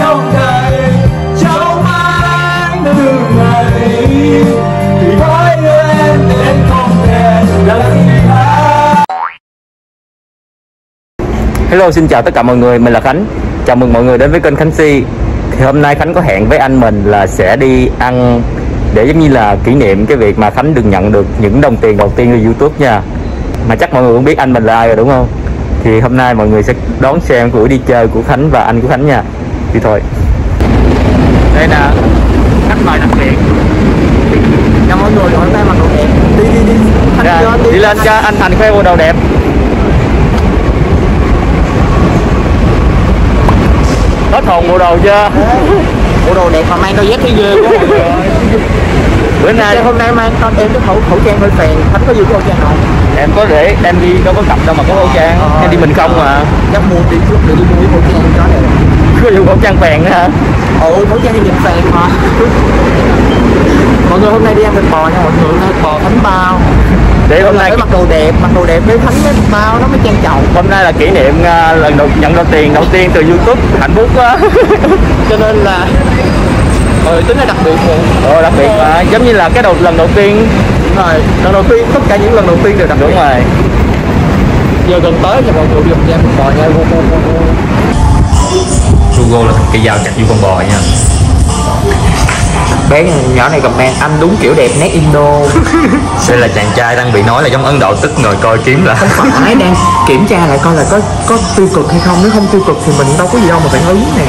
đông đầy ngày thì em không thể Hello xin chào tất cả mọi người, mình là Khánh. Chào mừng mọi người đến với kênh Khánh Si Thì hôm nay Khánh có hẹn với anh mình là sẽ đi ăn Để giống như là kỷ niệm cái việc mà Khánh được nhận được những đồng tiền đầu tiên từ Youtube nha. Mà chắc mọi người cũng biết anh mình là ai rồi đúng không? Thì hôm nay mọi người sẽ đón xem buổi đi chơi của Khánh và anh của Khánh nha. Thì thôi. Đây nè, khách mời đặc biệt. Chào mọi người, hôm nay mặc đồ đẹp Đi đi đi. Anh Ra, cho Đi. lên cho anh Thành khoe bộ đồ đẹp. Hết hồn bộ đồ chưa? Bộ đồ đẹp mà mang đôi dép thấy ghê quá. Bữa nay Hôm nay mang con em cái khẩu khẩu trang hơi phèn. Khánh có dùng khẩu trang không? em có để em đi đâu có cặp đâu mà có khẩu trang. Ờ. em đi mình không mà. Chắc mua đi trước để đi mua cái khẩu trang cho này. có dùng khẩu trang phèn nữa hả? Ồ, khẩu trang thì nhìn phèn mà. Mọi người hôm nay đi ăn thịt bò nha mọi người Thịt bò thánh bao. Để hôm nay mặc đồ đẹp, mặc đồ đẹp để thánh thịt bao nó mới trang trọng. Hôm nay là kỷ niệm à, lần đầu nhận đầu tiền đầu tiên từ youtube hạnh phúc quá. Cho nên là Ờ, tính là đặc biệt rồi Ồ, đặc biệt mà. Giống như là cái đầu lần đầu tiên. Đúng rồi, lần đầu tiên, tất cả những lần đầu tiên đều đặc biệt. đúng rồi. Giờ gần tới cho mọi người đi ăn thịt bò nha. Hugo là cái dao chặt vô con bò nha. Bé nhỏ này comment anh đúng kiểu đẹp nét Indo. Đây là chàng trai đang bị nói là giống Ấn Độ tức ngồi coi kiếm là. Phải đang kiểm tra lại coi là có có tiêu cực hay không. Nếu không tiêu cực thì mình đâu có gì đâu mà phải ứng nè.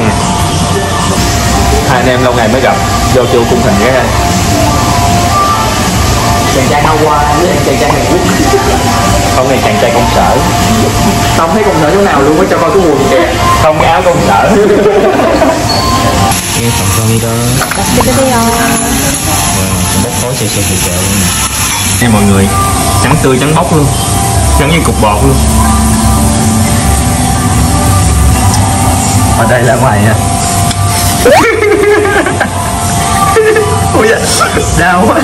Hai anh em lâu ngày mới gặp vô chu cung hình cái đây chàng trai Hawa với chàng trai Hàn Quốc không này chàng trai công sở. Không thấy công sở chỗ nào luôn á cho coi cái quần kìa. Không cái áo công sở. Nghe phòng con đi đó. Bốc khói xe xe từ chợ luôn nè. Mọi người trắng tươi trắng bóc luôn. Trắng như cục bọt luôn. Ở đây là ngoài nha. Ui da, đau quá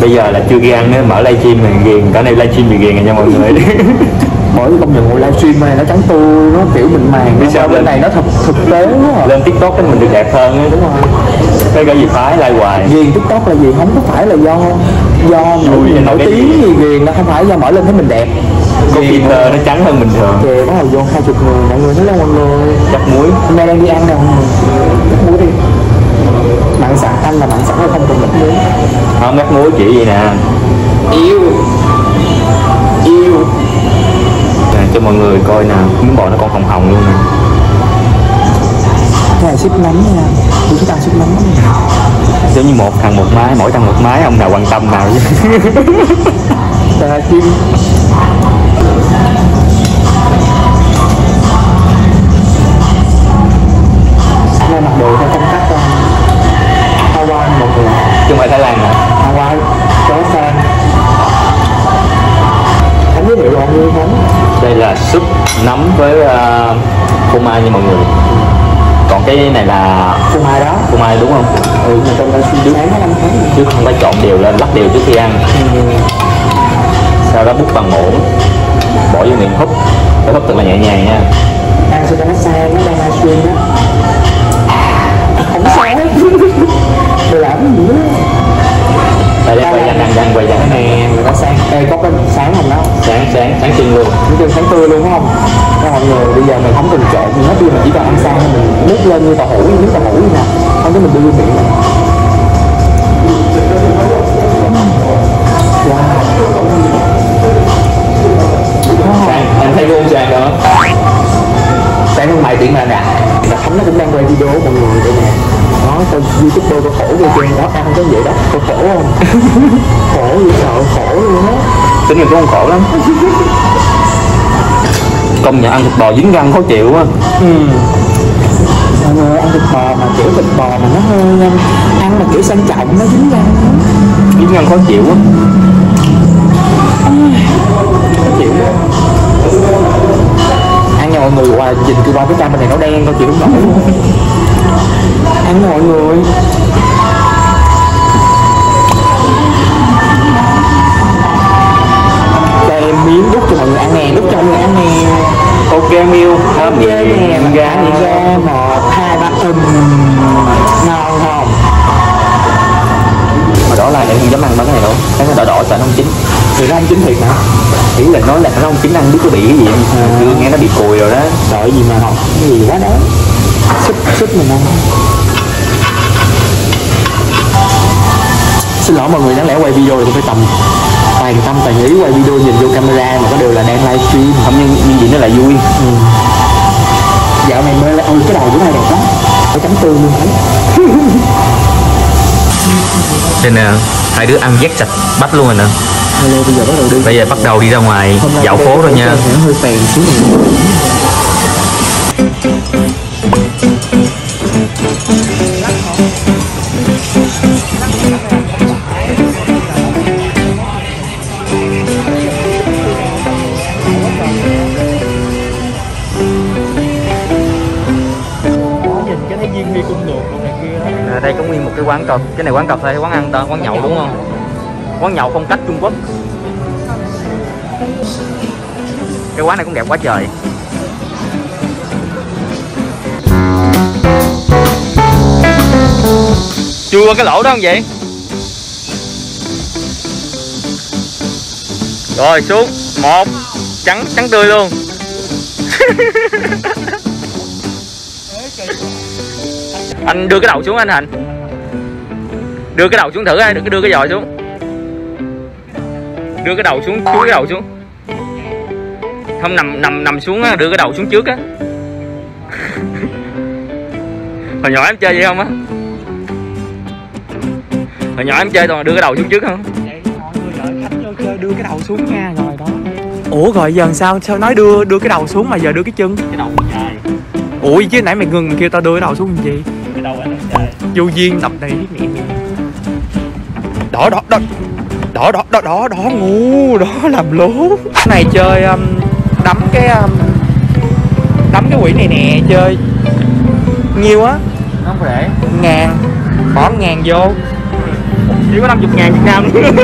bây giờ là chưa ghi ăn nữa mở livestream thì ghiền cả này livestream bị ghiền rồi nha mọi người. Mỗi công nhận một livestream này nó trắng tươi nó kiểu mịn màng nó sao bên này nó thực thực tế quá à. lên tiktok cái mình được đẹp hơn đúng không cái cái gì phái like hoài. Ghiền tiktok là gì? Không có phải là do do Ui, nổi, tiếng gì ghiền nó không phải do mở lên thấy mình đẹp. Có filter nó trắng hơn bình thường. Kìa bắt đầu vô hai chục người mọi người thấy không mọi người? Chắc muối. Hôm nay đang đi ăn nè. Mọi người Mắc muối đi bạn sẵn anh là bạn sẵn là không cần mắc muối không mắc muối chỉ gì nè. Yêu. Yêu. Nè cho mọi người coi nè miếng bò nó còn hồng hồng luôn nè. Cái này ship nấm nha. Chúng ta ship nấm nha. Giống như một thằng một máy mỗi thằng một máy ông nào quan tâm nào chứ. Chim nấm với uh, phô mai nha mọi người. Còn cái này là Phô mai đó. Phô mai đúng không? Ừ, người ta đang suy sáng năm tháng chứ không phải trộn đều lên lắc đều trước khi ăn. Sau đó bút bằng muỗng bỏ vô miệng hút. Phải hút thật là nhẹ nhàng nha. Ăn sao cho nó sang, nó đang livestream á. Không sáng Để làm cái gì đó đây đây quay nhanh ăn nhanh quay nè người ta sáng. Ê có cái sáng không đó? Sáng sáng sáng trưng luôn. Những trường sáng tươi luôn đúng không? Các mọi người bây giờ mình không cần trộn gì hết giờ mình chỉ cần ăn sang mình múc lên như tàu hũ như nước tàu hũ vậy nè. Không cái mình đưa vô miệng. Này Wow em thấy luôn sang đó. Sáng hôm mày tiện mà nè. Là Khánh nó cũng đang quay video mọi người đây nè Đó, coi youtuber có khổ ghê trơn đó, ăn cái vậy đó, có khổ không? khổ gì sợ khổ luôn á. Tính mình cũng không khổ lắm. Công nhận ăn thịt bò dính răng khó chịu á Ừ. Mọi người ăn thịt bò mà kiểu thịt bò mà nó hơi um, ăn mà kiểu sang trọng nó dính răng dính răng khó chịu á khó chịu á. ăn nha mọi người qua nhìn cứ qua cái cam bên này nó đen coi chịu không? nổi anh mọi người xin lỗi mọi người đáng lẽ quay video thì tôi phải tầm toàn tâm toàn ý quay video nhìn vô camera mà có điều là đang livestream không nhưng nhưng gì nó lại vui. Ừ. dạo này mới ôi cái đầu của này đẹp lắm phải chấm tương luôn. Thấy nên là hai đứa ăn vét sạch bách luôn rồi nè. Bây giờ bắt đầu đi. Bây giờ bắt đầu đi ra ngoài dạo phố rồi nha. hơi phèn xíu quán cà cái này quán cà phê quán ăn ta? Quán nhậu đúng không? Quán nhậu phong cách trung quốc. Cái quán này cũng đẹp quá trời. Chui qua cái lỗ đó không vậy? Rồi, xuống. Một. Trắng trắng tươi luôn. Anh đưa cái đầu xuống anh hành đưa cái đầu xuống thử ai đưa cái giò xuống. Đưa cái đầu xuống chúi cái đầu xuống. Không nằm nằm nằm xuống á đưa cái đầu xuống trước á. Hồi nhỏ em chơi vậy không á? Hồi nhỏ em chơi toàn đưa cái đầu xuống trước không? Vậy mọi người đợi khách vô chơi đưa cái đầu xuống nha rồi đó. Ủa rồi giờ sao? Sao nói đưa đưa cái đầu xuống mà giờ đưa cái chân? Cái đầu dài Ủa chứ nãy mày ngừng mày kêu tao đưa cái đầu xuống làm gì? Cái đầu Vô duyên tập này. Mẹ mẹ Đó đó đó. Đó đó đó đó đó ngu đó làm lố. Cái này chơi um, đấm cái um, đấm cái quỷ này nè chơi nhiêu á. Không để. Ngàn. Bỏ ngàn vô. Chỉ có 50 ngàn Việt Nam.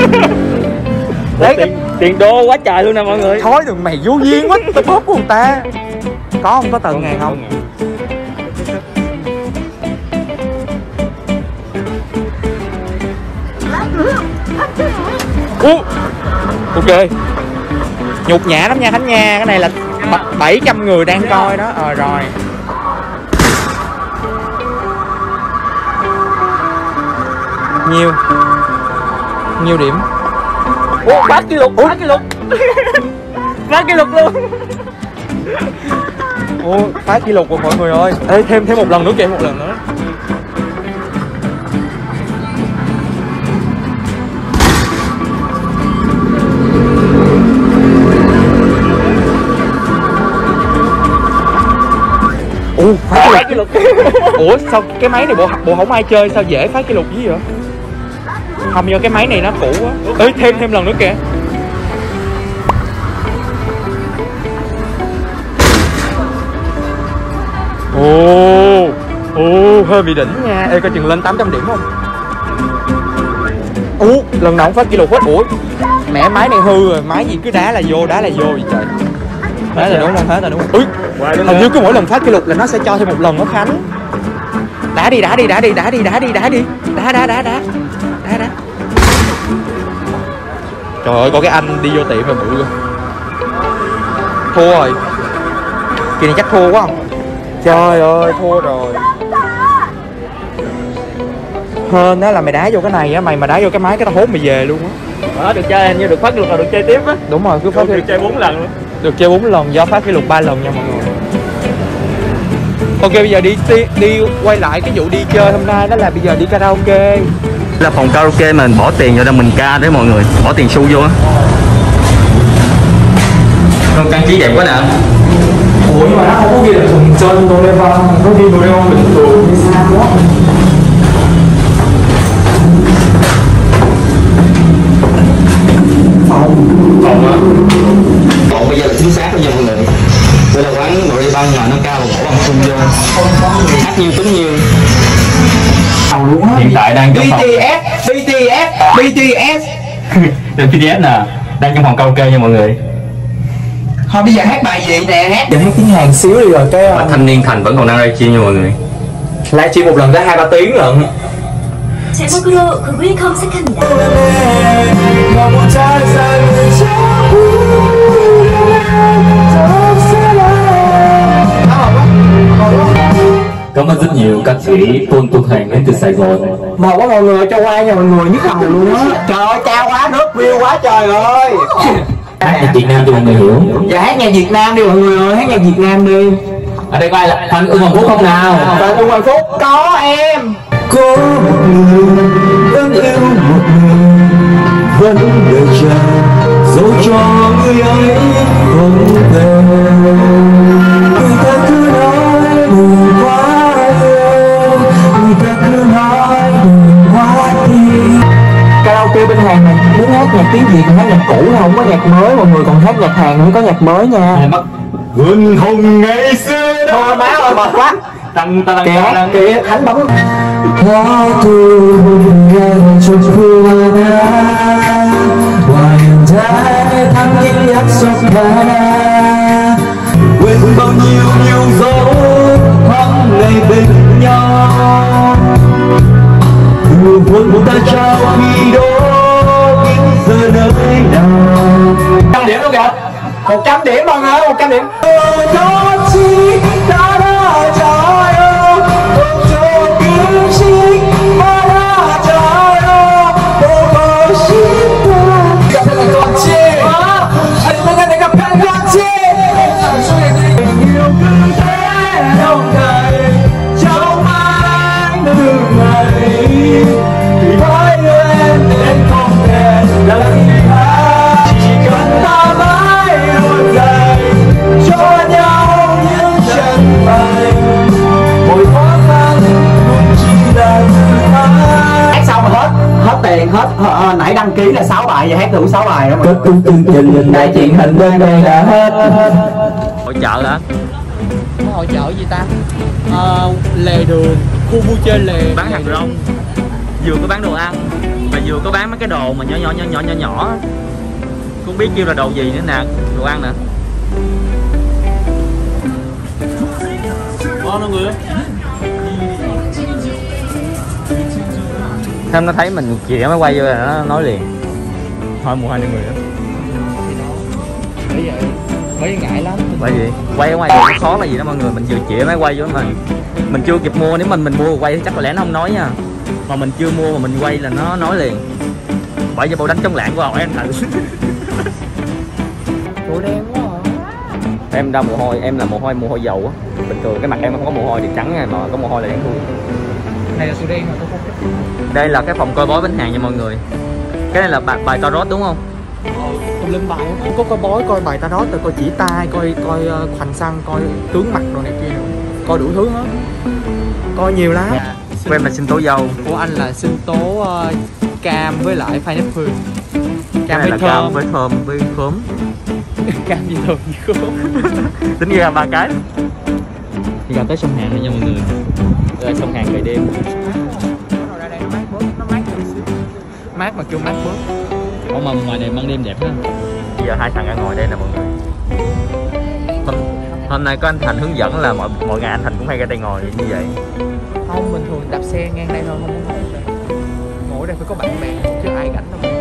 Đấy, tiền, tiền đô quá trời luôn nè mọi người. Thôi đừng mày vô duyên quá tao bóp của người ta. Có không có tờ ngàn không Ú, ok. Nhục nhã lắm nha khánh nha cái này là b- 700 người đang coi đó. Ờ rồi. Nhiêu. Nhiêu điểm. Ủa, phá kỷ lục, phá kỷ lục. Phá kỷ lục luôn. Ủa, phá kỷ lục rồi mọi người ơi. Ê, thêm thêm một lần nữa kìa, một lần nữa Ủa, phá kỷ lục Ủa, sao cái máy này bộ bộ không ai chơi, sao dễ phá kỷ lục dữ vậy? Không, do cái máy này nó cũ quá Ê, thêm thêm lần nữa kìa Ồ, ồ, hơi bị đỉnh nha. Ê, coi chừng lên 800 điểm không? Ú, lần nào cũng phát kỷ lục hết. Ủa, mẹ máy này hư rồi. Máy gì cứ đá là vô, đá là vô vậy trời. Hết rồi đúng không? Hết rồi đúng không? Ui, hình như cứ mỗi lần phát kỷ lục là nó sẽ cho thêm một lần đó Khánh. Đá đi, đá đi, đá đi, đá đi, đá đi, đá đi. Đá, đá, đá, đá. Đá, đá. Trời ơi, có cái anh đi vô tiệm mà bự luôn. Thua rồi. Kỳ này chắc thua quá không? Trời ơi, thua rồi Hơn đó là mày đá vô cái này á, mày mà đá vô cái máy cái tao hốt mày về luôn á Đó, được chơi hình như được phát kỷ lục là được chơi tiếp á Đúng rồi, cứ phát Được chơi 4 lần luôn được chơi 4 lần, do phát kỷ lục 3 lần nha mọi người. Ok bây giờ đi, đi đi quay lại cái vụ đi chơi hôm nay đó là bây giờ đi karaoke. Là phòng karaoke mà mình bỏ tiền vô đó mình ca đấy mọi người. Bỏ tiền xu vô á. Con trang trí đẹp quá nè. Ủa nhưng mà nó không có ghi là thuần chân Doraemon, nó ghi Doraemon bình thường thì sao quá hát nhiều tính nhiều hiện tại đang trong phòng BTS, BTS, BTS Đây, PDS nè đang trong phòng karaoke nha mọi người thôi bây giờ hát bài gì nè hát giờ hát tiếng hàn xíu đi rồi cái mà uh, thanh niên thành vẫn còn đang livestream nha mọi người livestream một lần tới hai ba tiếng lận 제목으로 곡을 검색합니다. Cảm ơn rất nhiều ca sĩ Tôn Tuấn Hành đến từ Sài Gòn. mà quá mọi người cho qua nha mọi người nhức đầu luôn á trời ơi cao quá nước view quá trời ơi Hát nhạc Việt Nam cho mọi người hiểu. giờ hát nhạc Việt Nam đi mọi người ơi hát nhạc Việt Nam đi Ở đây coi là Thành Ưng Hoàng Phúc không nào? và Trung Hoàng Phúc có em có một người vẫn yêu một người vẫn đợi chờ dẫu cho nhạc mới mọi người còn hát nhạc hàng mới có nhạc mới nha. Vườn hùng ngày xưa Thôi má ơi mệt quá. Tăng tăng tăng kìa thánh bóng. Lá thu hùng nghe trong phương trăm điểm luôn kìa. Một trăm điểm mọi người ơi một trăm điểm. Nãy đăng ký là 6 bài giờ hát đủ 6 bài đó kết thúc chương trình đại chuyện hình bên đây là hết. Hội chợ hả? Có hội chợ gì ta? Ờ, lề đường khu vui chơi lề bán hàng rong. Vừa có bán đồ ăn và vừa có bán mấy cái đồ mà nhỏ nhỏ nhỏ nhỏ nhỏ nhỏ. Không biết kêu là đồ gì nữa nè đồ ăn nè. Ngon luôn người Thêm nó thấy mình chĩa máy quay vô là nó nói liền. Thôi mùa hai mươi nữa bởi vậy bởi ngại lắm. Bởi vì quay ở ngoài đường nó khó là gì đó mọi người Mình vừa chĩa máy quay vô mình Mình chưa kịp mua. Nếu mình mình mua quay thì chắc có lẽ nó không nói nha. Mà mình chưa mua mà mình quay là nó nói liền. Bởi vì bộ đánh chống lãng của họ em thử đồ đen quá à. Em đau mồ hôi, em là mồ hôi mồ hôi dầu á. Bình thường cái mặt em không có mồ hôi thì trắng nha Mà có mồ hôi là đen thui này là sữa đen mà tôi không thích. Đây là cái phòng coi bói bánh hàng nha mọi người. Cái này là bài, bài tarot đúng không? tùm lum bài á. có coi bói coi bài tarot rồi coi chỉ tay coi coi uh, khoành xăng coi tướng mặt đồ này kia coi đủ thứ hết. Coi nhiều lắm. Của em là sinh tố dâu. Của anh là sinh tố uh, cam với lại pineapple cam với là thơm. Cam với thơm với khóm cam gì thơm gì khô Tính ra ba cái. Thì gần tới sông Hàn rồi nha mọi người sông Hàn ngày đêm. Ra đây nó mát mà kêu mát bớt. Ủa mà ngoài này ban đêm đẹp ha Giờ hai thằng đang ngồi đây nè mọi người. Hôm, hôm nay có anh Thành hướng dẫn là mọi, mọi ngày anh Thành cũng hay ra đây ngồi như vậy. Không bình thường đạp xe ngang đây thôi không có ngồi đây. Ngồi đây phải có bạn bè chứ ai rảnh đâu.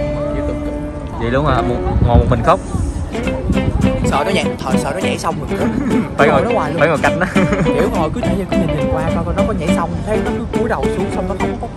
Vậy đúng à, một, ngồi một mình khóc sợ nó nhảy thời sợ nó nhảy xong rồi. Phải ngồi, nó hoài luôn. phải ngồi cạnh đó. Kiểu ngồi cứ chạy cứ nhìn nhìn qua coi coi nó có nhảy xong. Thấy nó cứ cúi đầu xuống xong nó khóc khóc